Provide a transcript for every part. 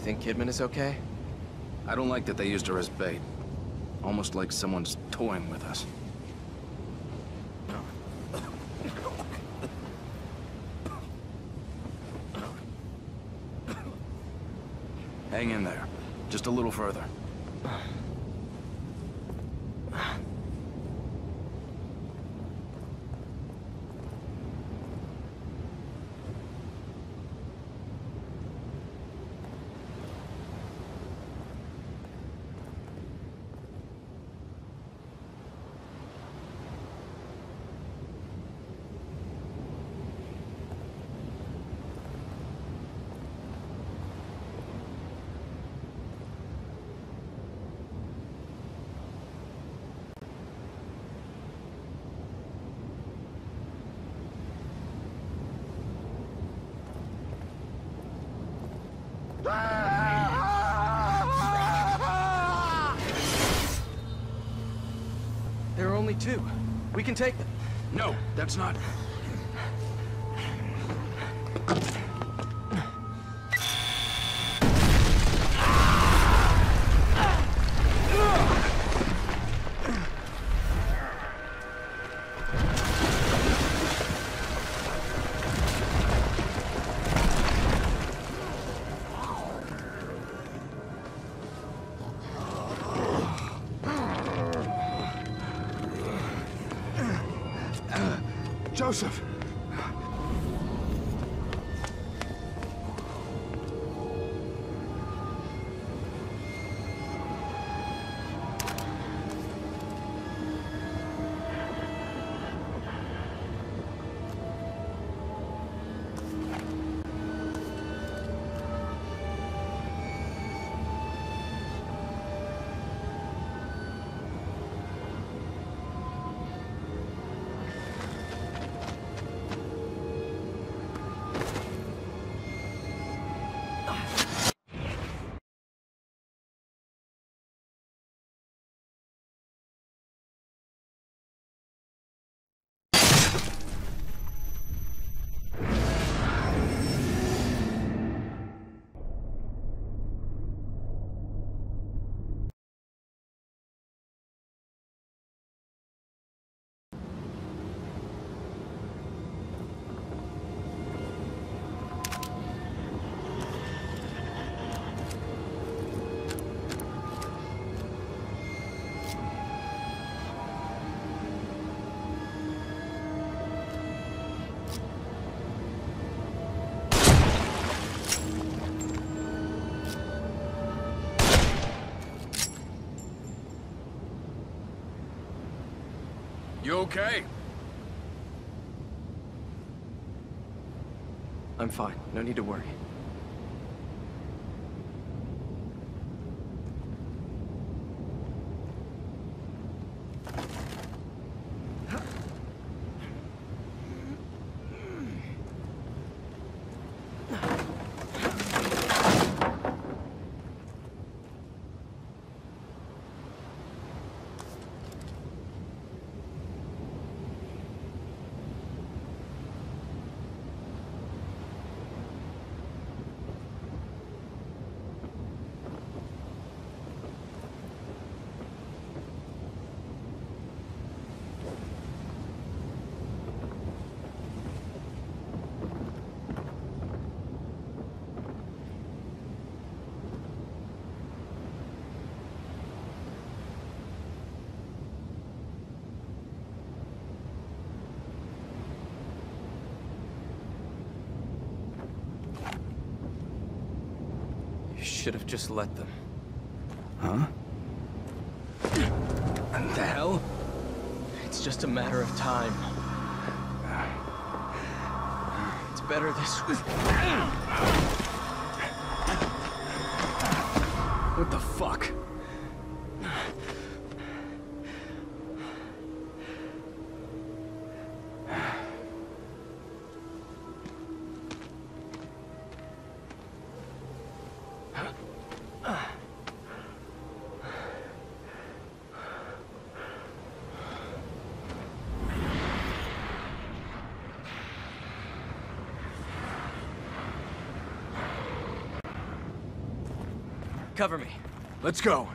you think Kidman is okay? I don't like that they used her as bait. Almost like someone's toying with us. Hang in there. Just a little further. Two. We can take them. No, that's not... You okay? I'm fine. No need to worry. You should have just let them. Huh? What the hell? It's just a matter of time. It's better this way. Cover me. Let's go.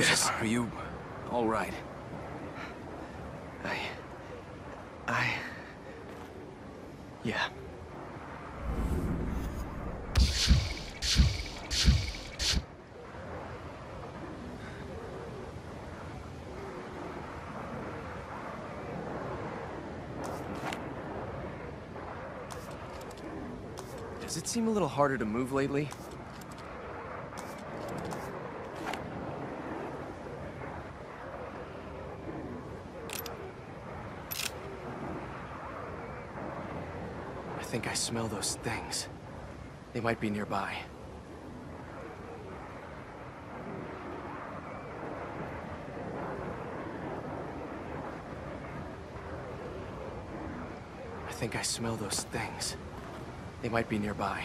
Joseph, are you all right? I... I... Yeah. Does it seem a little harder to move lately? I think I smell those things. They might be nearby. I think I smell those things. They might be nearby.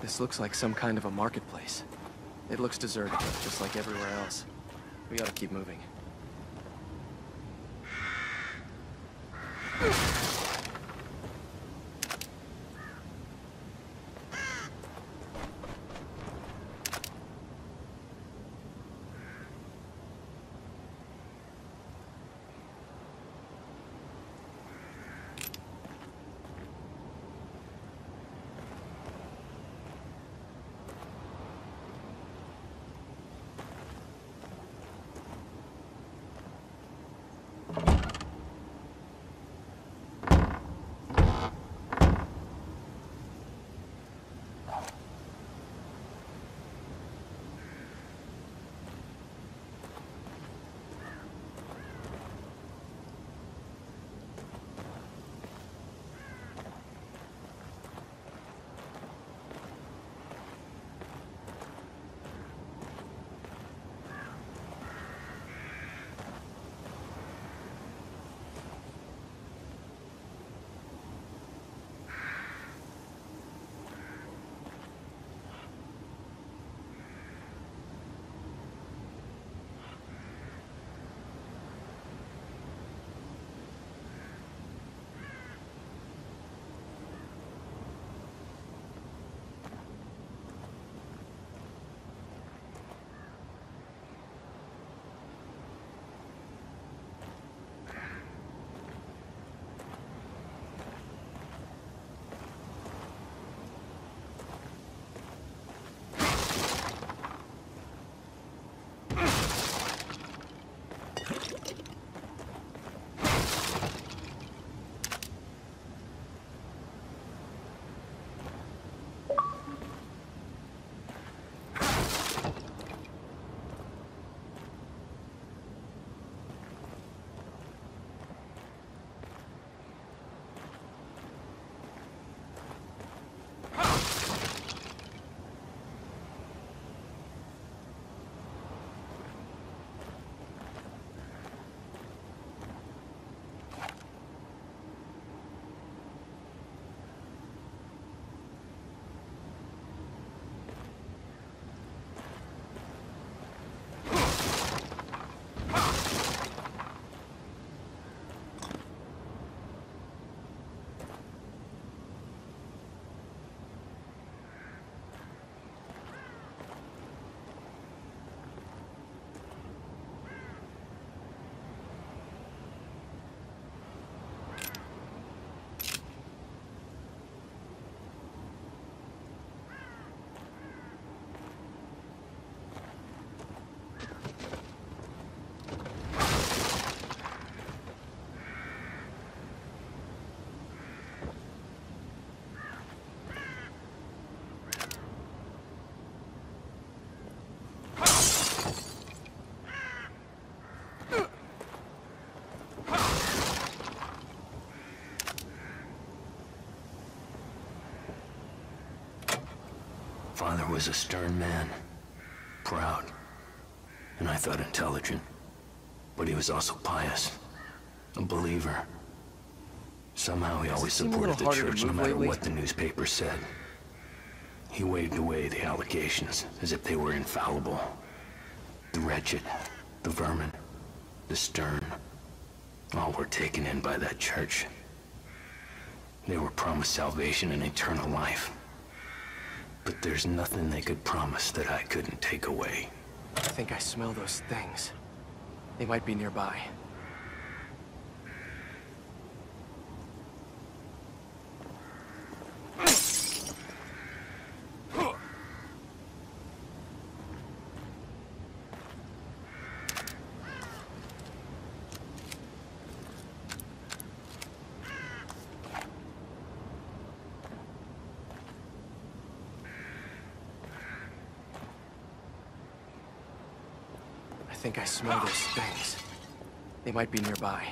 This looks like some kind of a marketplace. It looks deserted, just like everywhere else. We gotta keep moving. Was a stern man. Proud. And I thought intelligent. But he was also pious. A believer. Somehow he always supported the little harder to church no matter lately? what the newspaper said. He waved away the allegations as if they were infallible. The wretched, the vermin, the stern, all were taken in by that church. They were promised salvation and eternal life. There's nothing they could promise that I couldn't take away. I think I smell those things. They might be nearby. Think I smell those things. They might be nearby.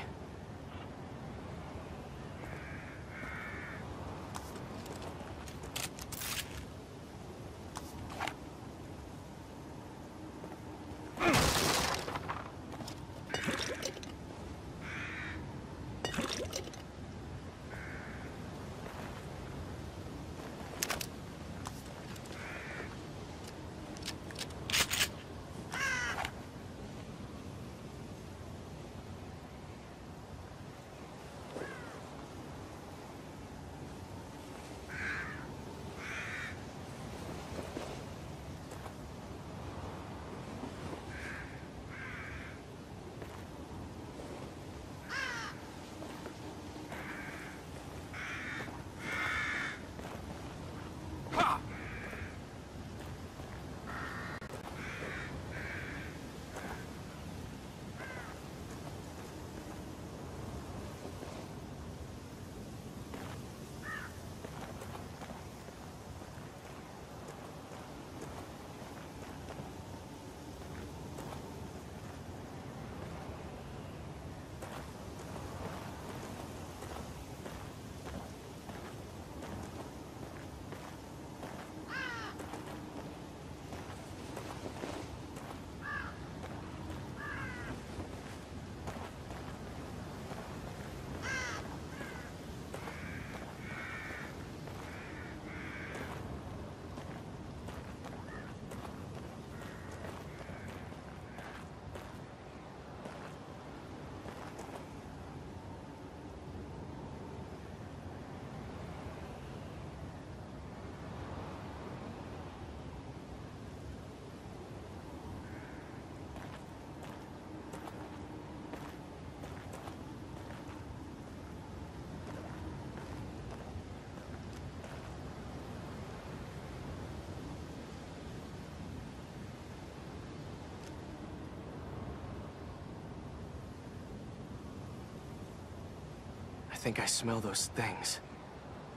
Think I smell those things.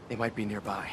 They might be nearby.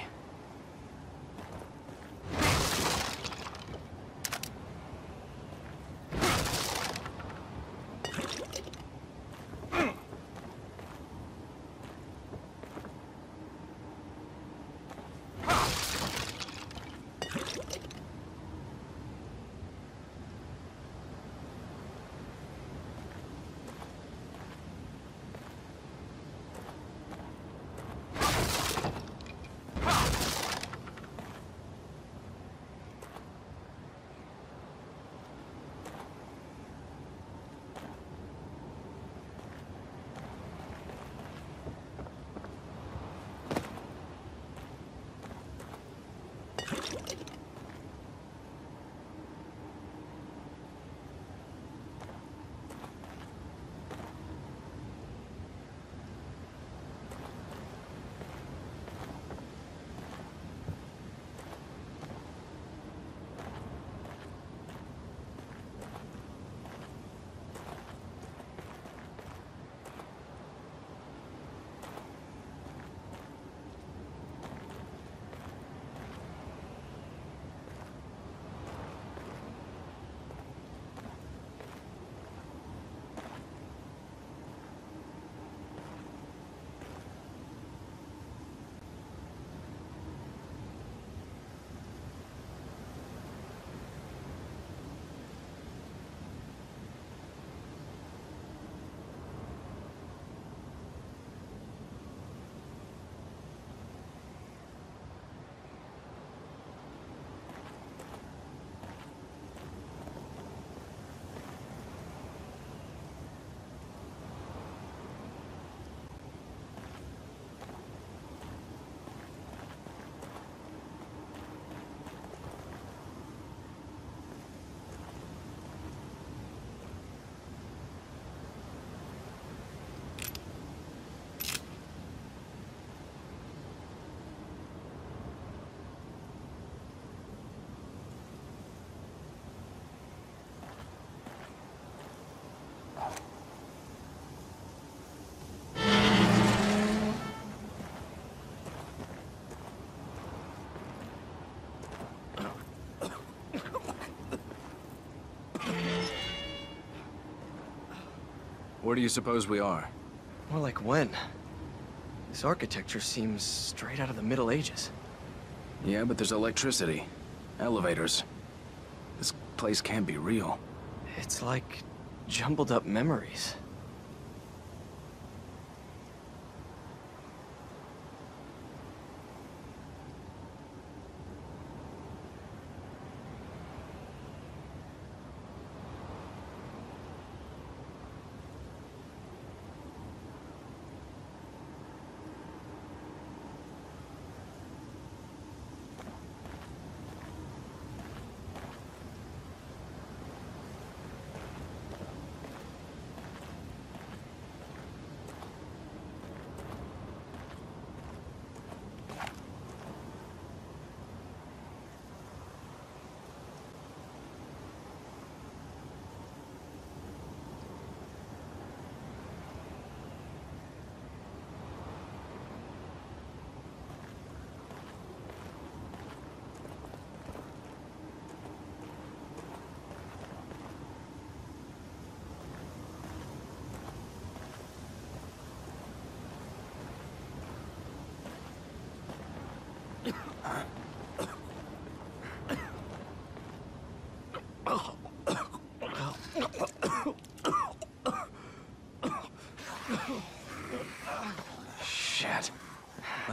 Where do you suppose we are? More like when? This architecture seems straight out of the Middle Ages. Yeah, but there's electricity. Elevators. This place can't be real. It's like jumbled up memories.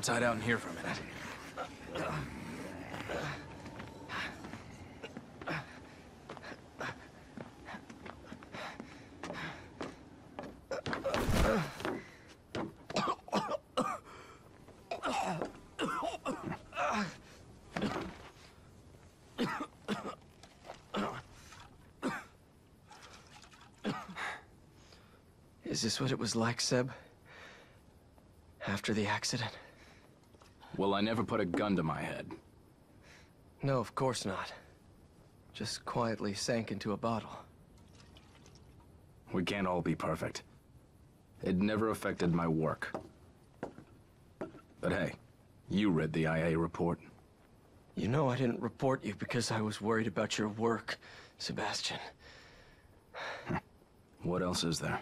Let's hide out in here for a minute. Is this what it was like, Seb? After the accident? Well, I never put a gun to my head. No, of course not. Just quietly sank into a bottle. We can't all be perfect. It never affected my work. But hey, you read the IA report. You know I didn't report you because I was worried about your work, Sebastian. What else is there?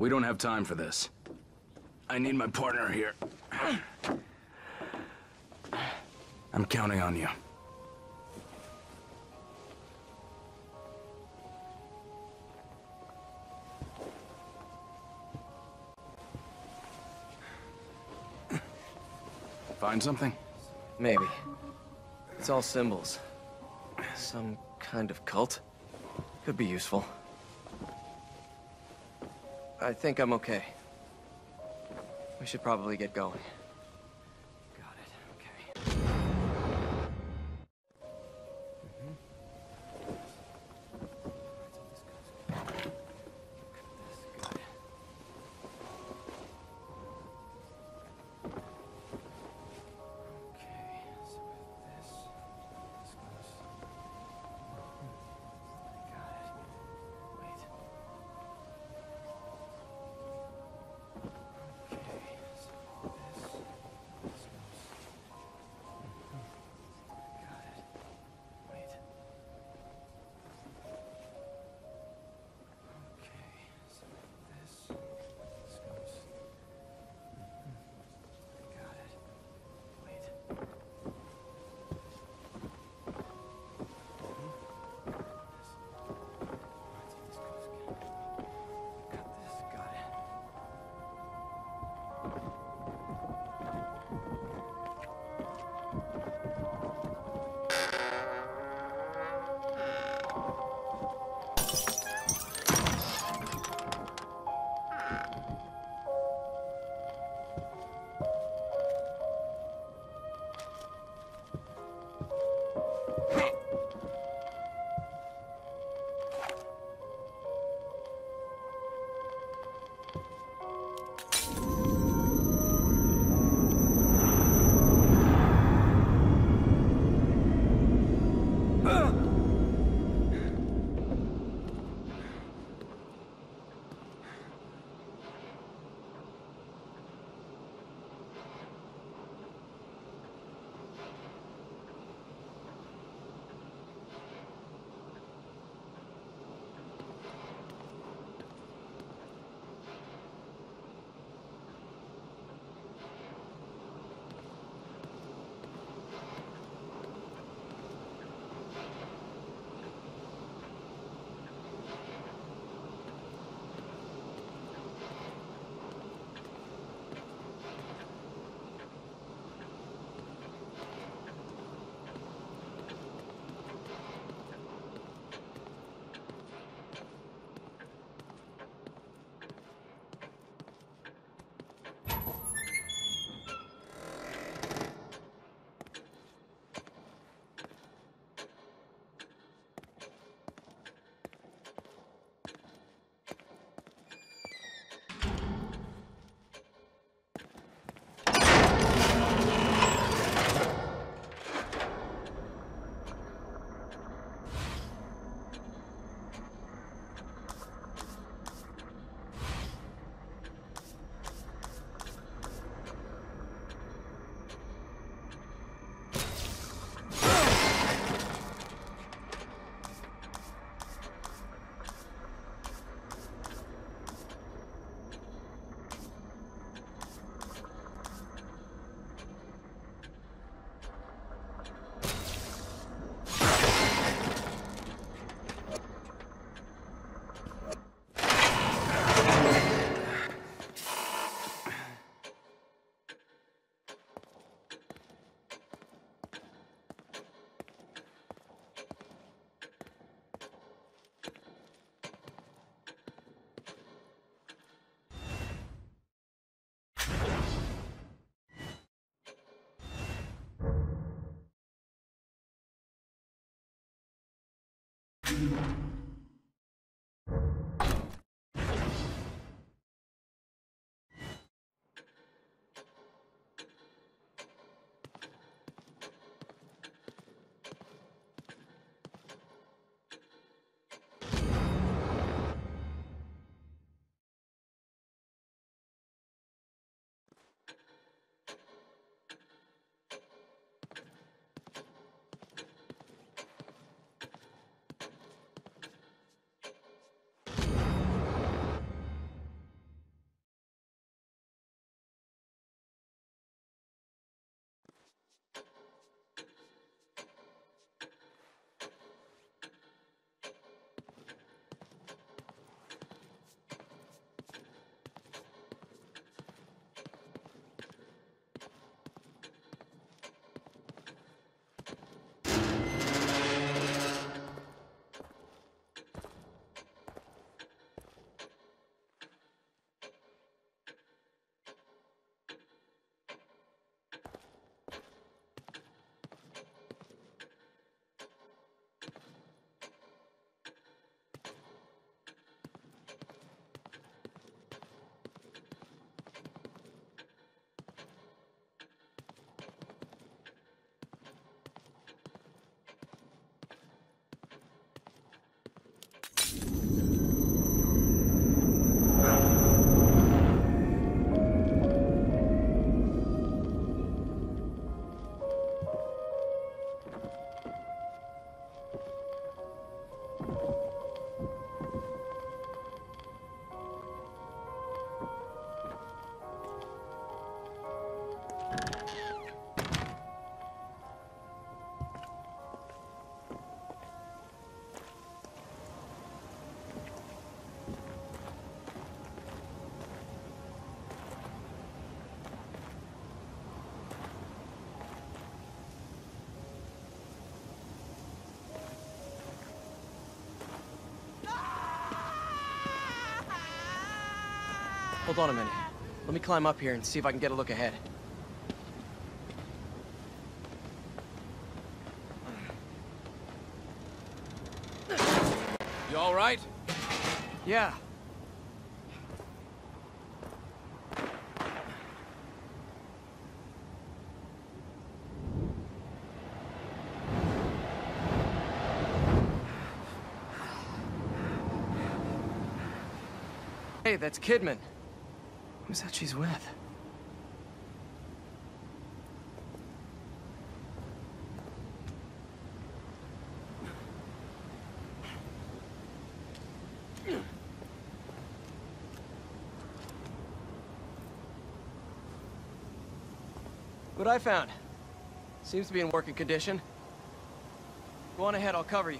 We don't have time for this. I need my partner here. I'm counting on you. Find something? Maybe. It's all symbols. Some kind of cult. Could be useful. I think I'm okay. We should probably get going. Hold on a minute. Let me climb up here and see if I can get a look ahead. You all right? Yeah. Hey, that's Kidman. Who's that she's with? What I found. Seems to be in working condition. Go on ahead, I'll cover you.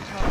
Mike.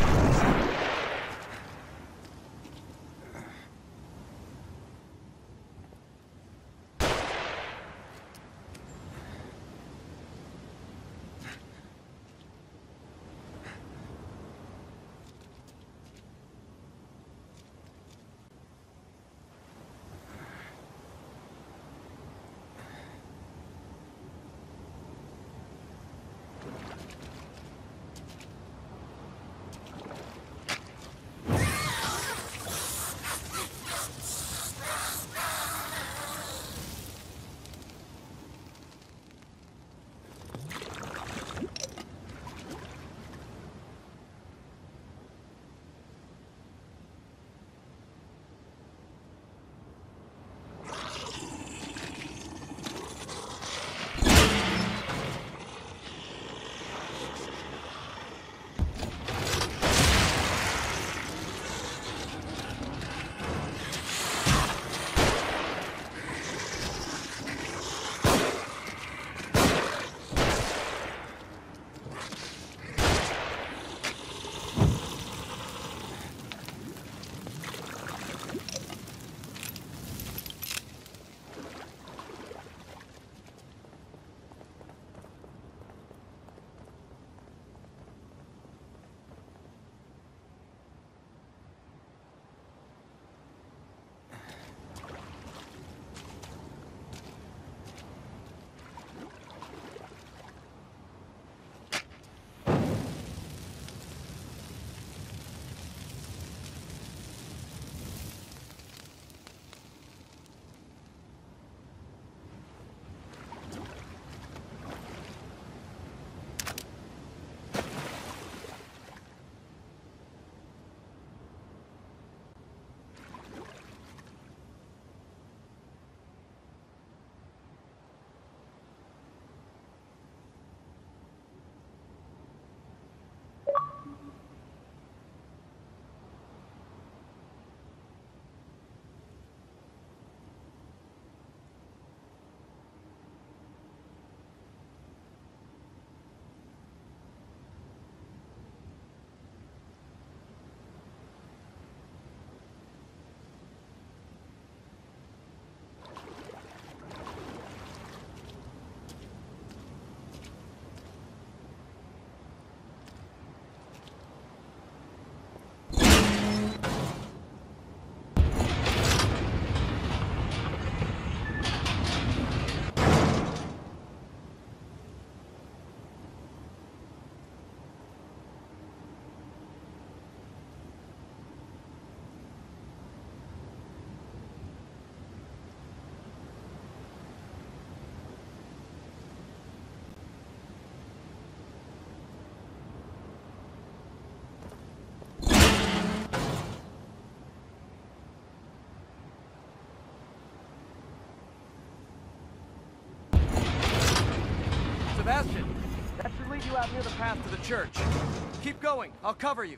That should lead you out near the path to the church. Keep going. I'll cover you.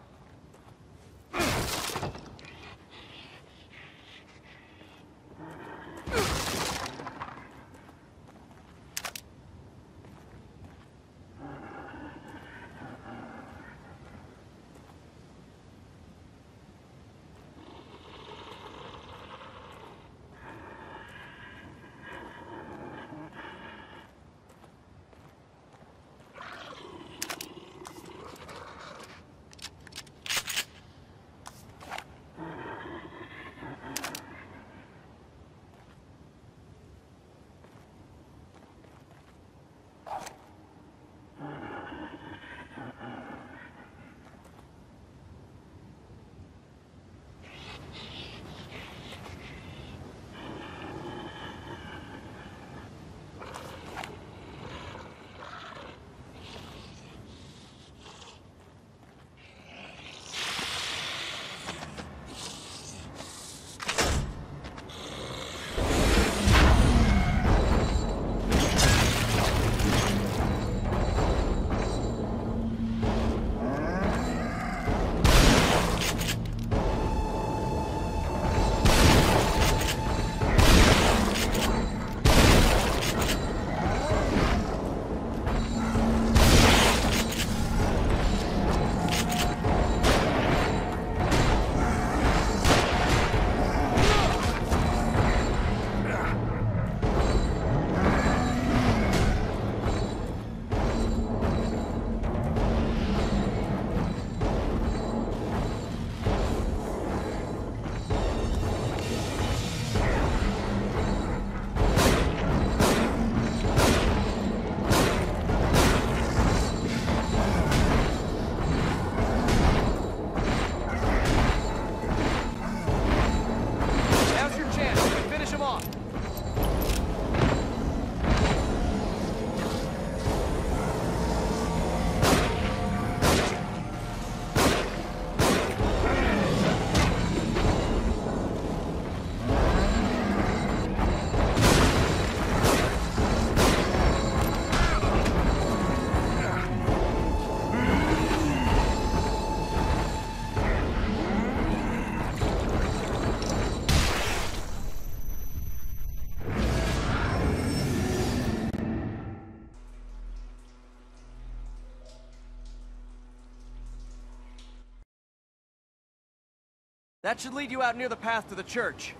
That should lead you out near the path to the church.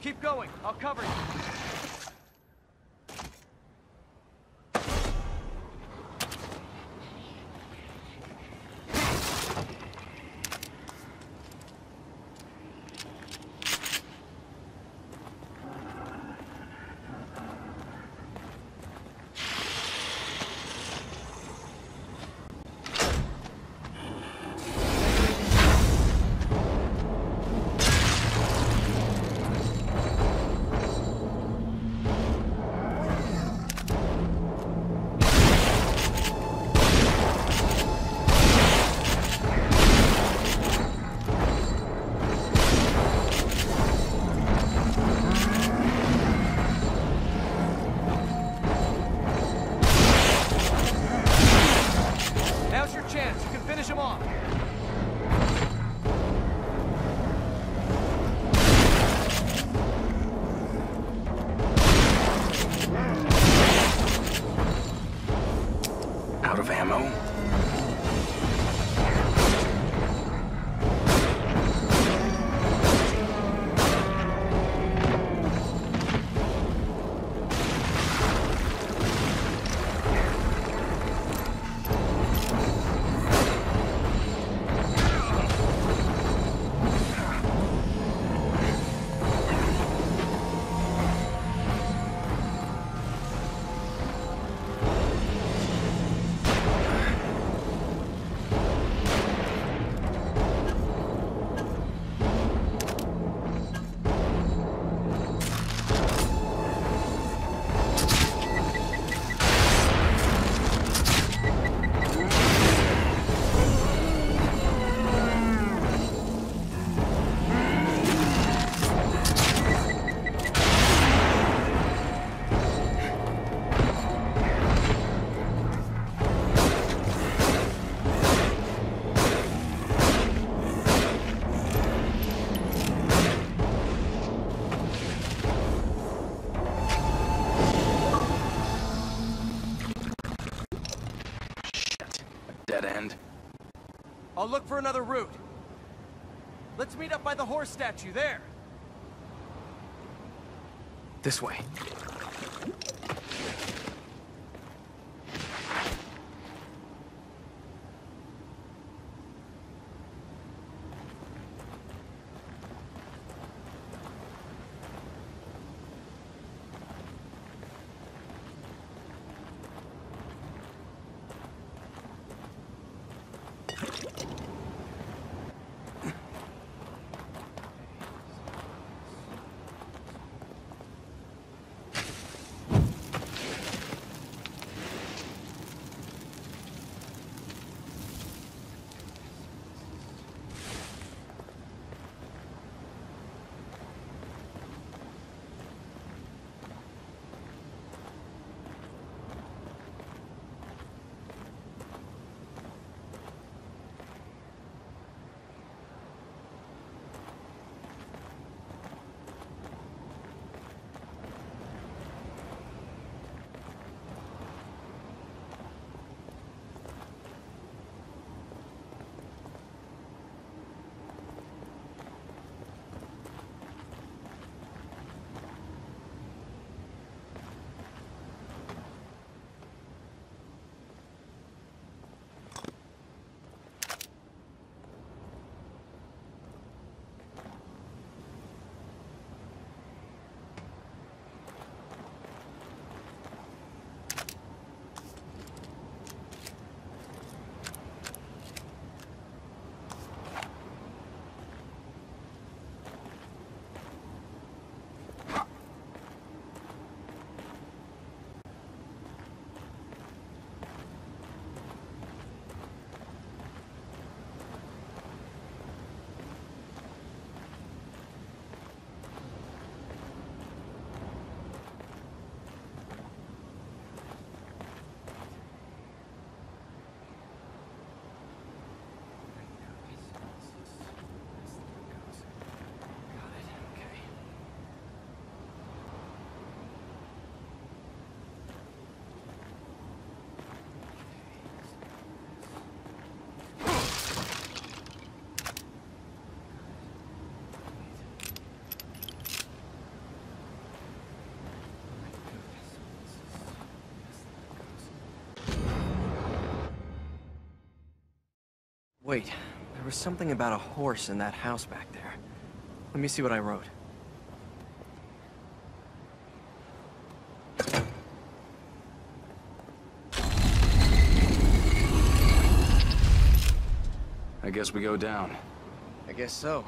Keep going. I'll cover you. I'll look for another route. Let's meet up by the horse statue there. This way. Wait, there was something about a horse in that house back there. Let me see what I wrote. I guess we go down. I guess so.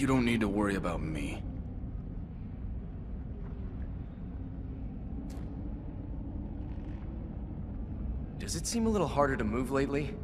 You don't need to worry about me. Does it seem a little harder to move lately?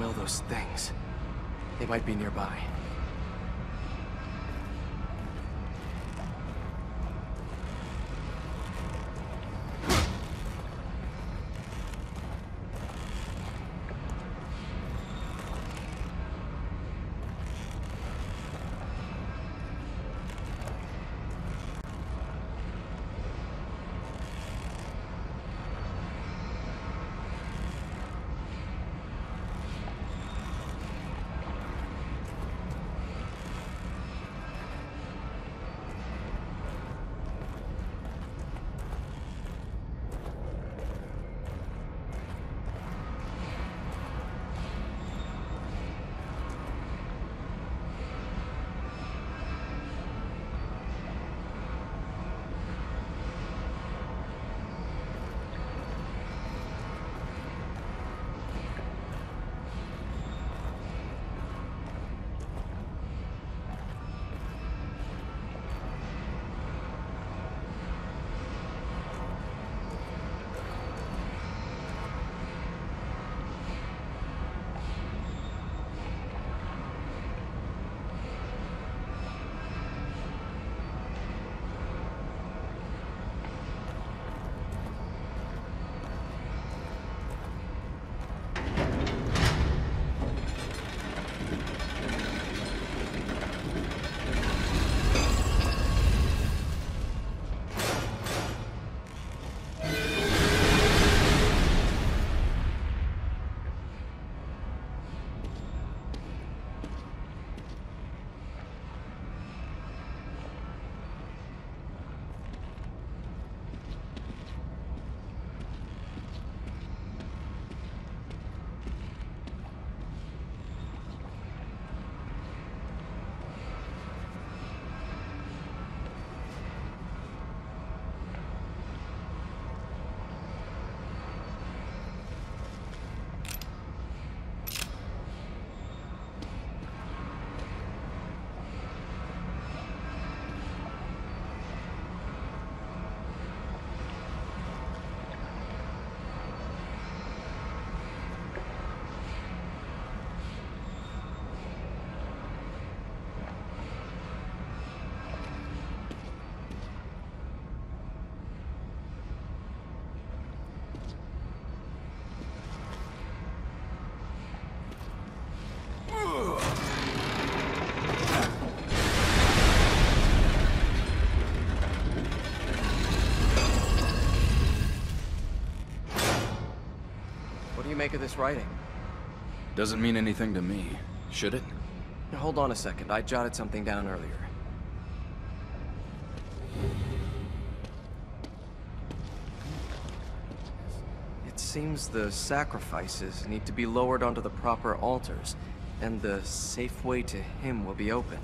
Smell those things. They might be nearby. Make of this writing? Doesn't mean anything to me, should it? Now, Hold on a second. I jotted something down earlier. It seems the sacrifices need to be lowered onto the proper altars, and the safe way to him will be open.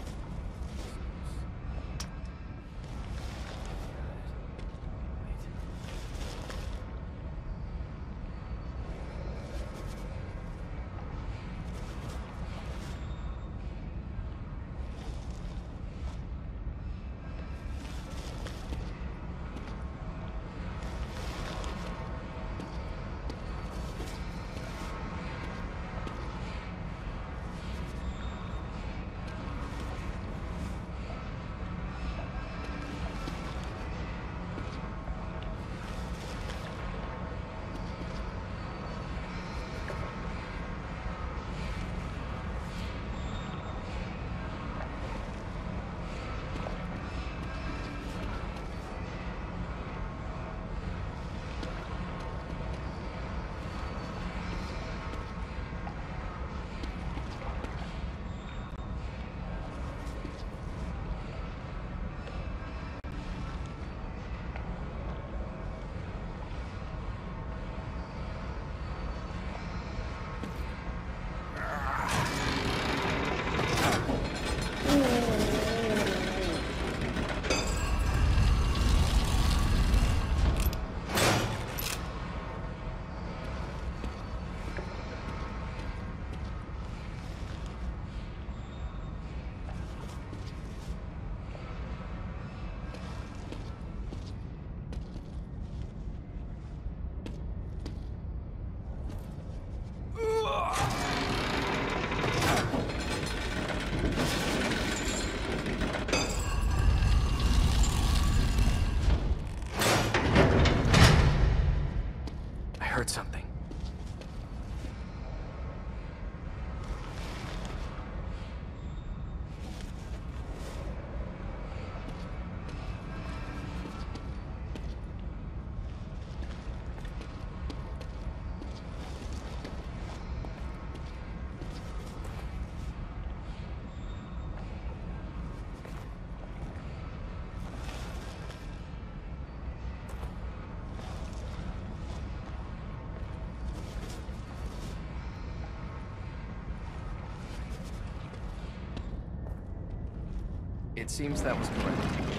It seems that was correct.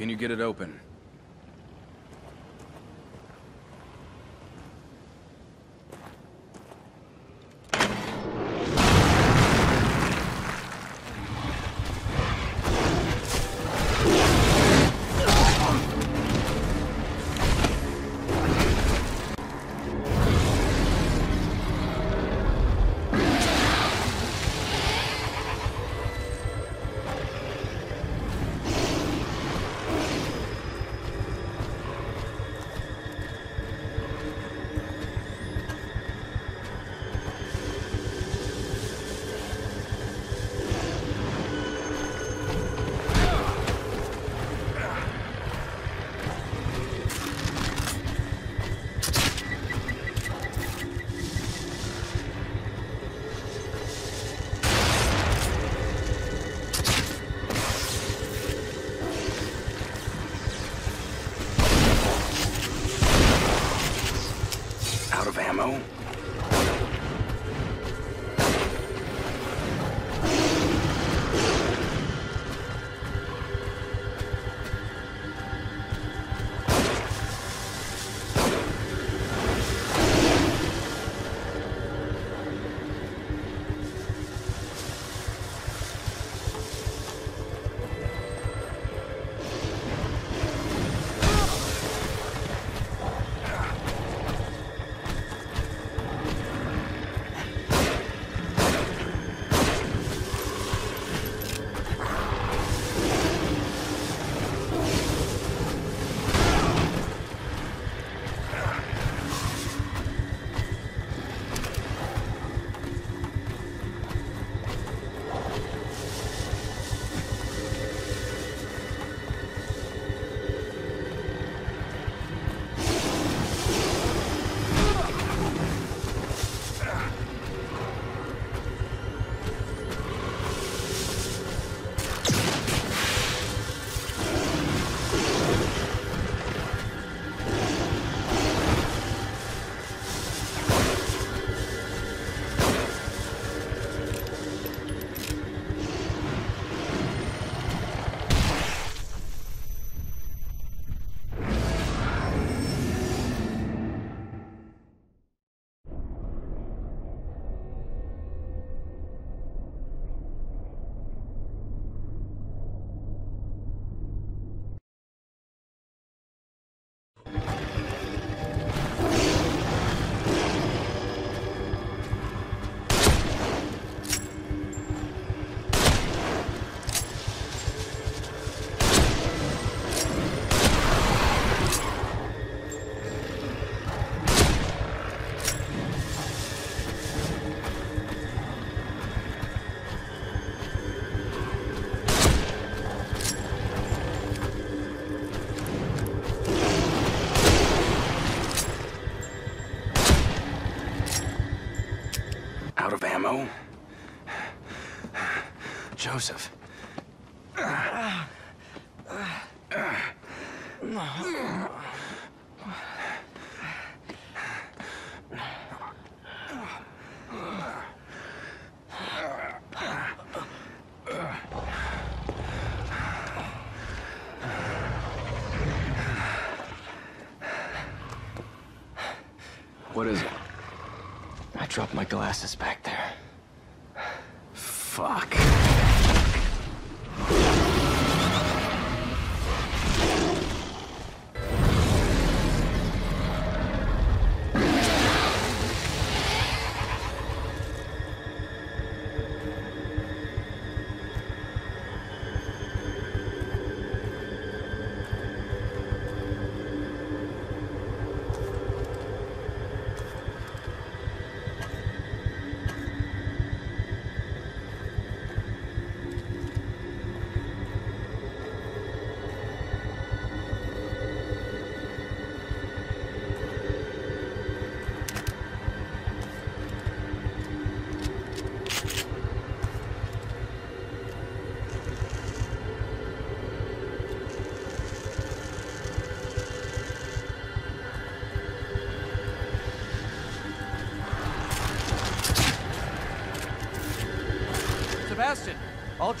Can you get it open? Joseph. What is it? I dropped my glasses back there.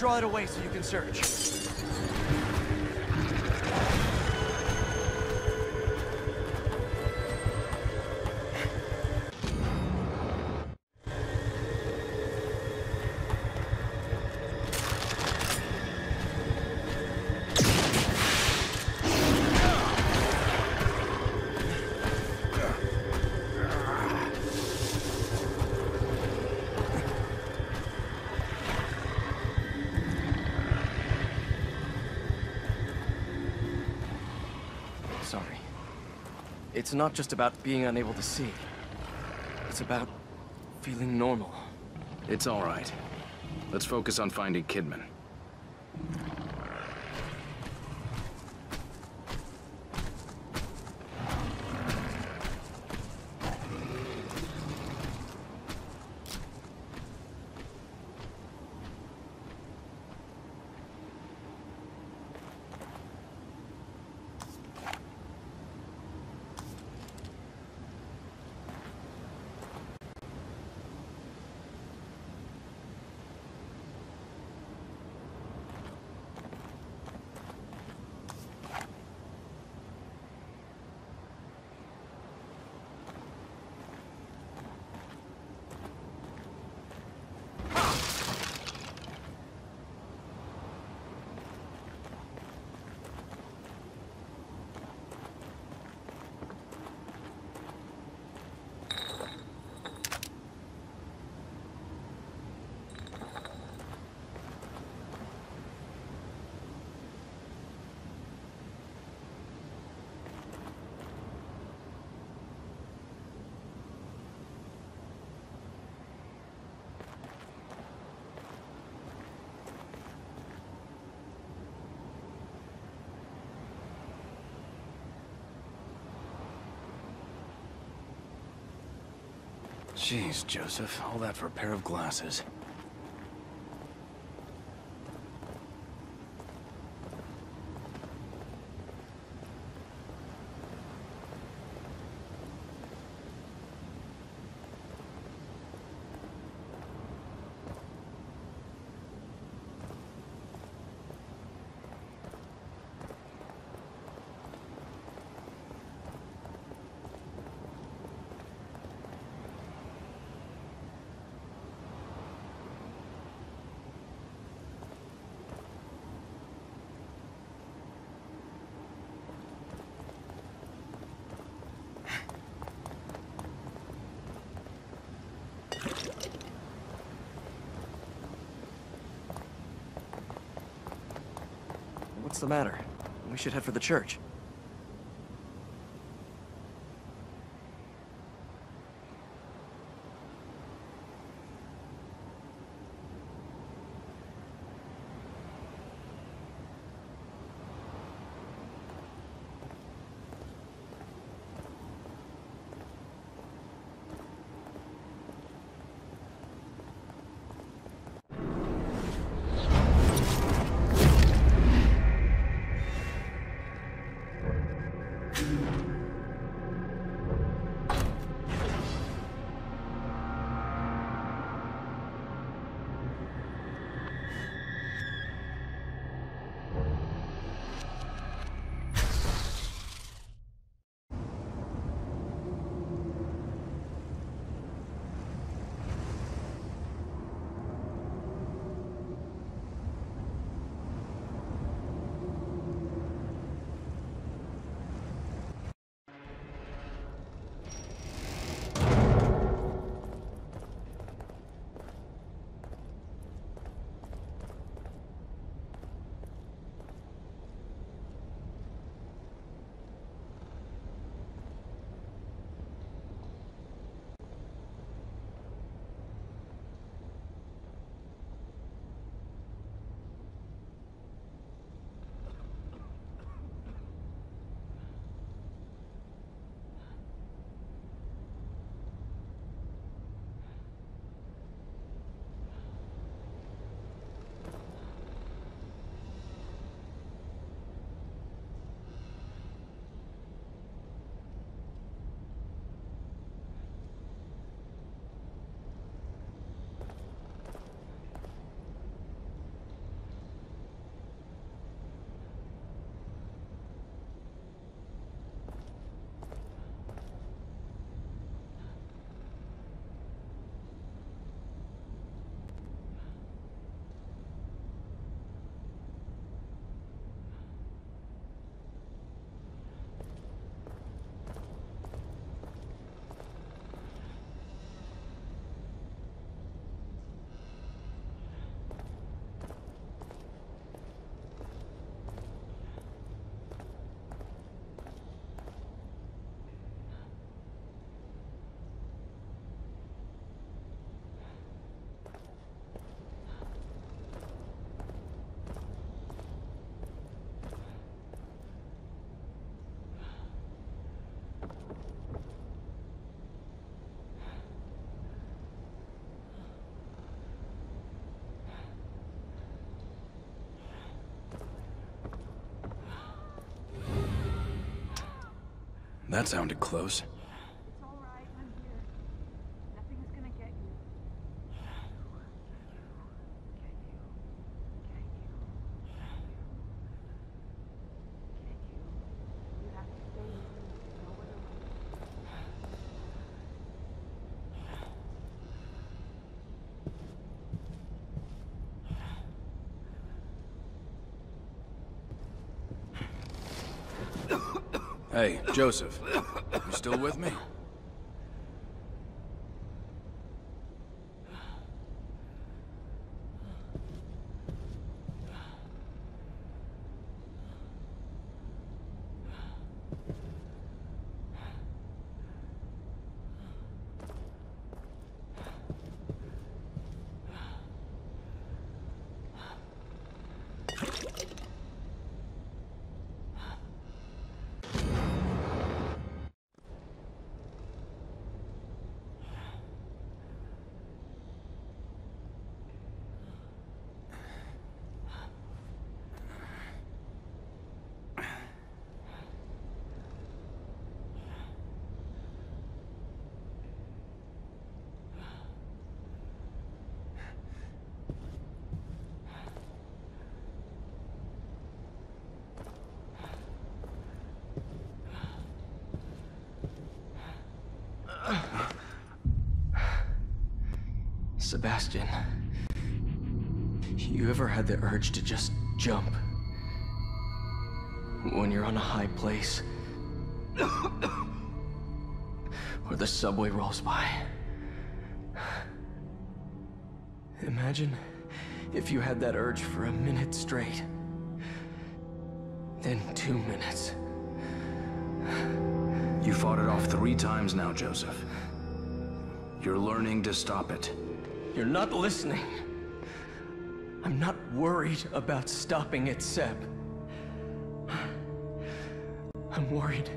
Draw it away so you can search. It's not just about being unable to see. It's about feeling normal. It's all right. Let's focus on finding Kidman. Jeez, Joseph. All that for a pair of glasses. What's the matter? We should head for the church. That sounded close. It's all right. I'm here. Nothing's gonna get you. Get you. Get you. Get you. You have to stay with me. Nowhere away. Hey, Joseph. You still with me? Sebastian, you ever had the urge to just jump? When you're on a high place? or the subway rolls by? Imagine if you had that urge for a minute straight. Then two minutes. You fought it off three times now, Joseph. You're learning to stop it. You're not listening. I'm not worried about stopping it, Seb. I'm worried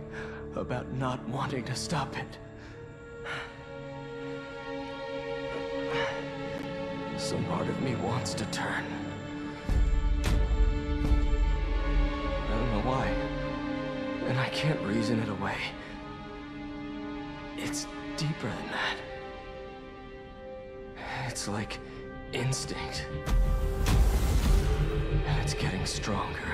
about not wanting to stop it. Some part of me wants to turn. I don't know why. And I can't reason it away. It's deeper than that. It's like instinct. And it's getting stronger.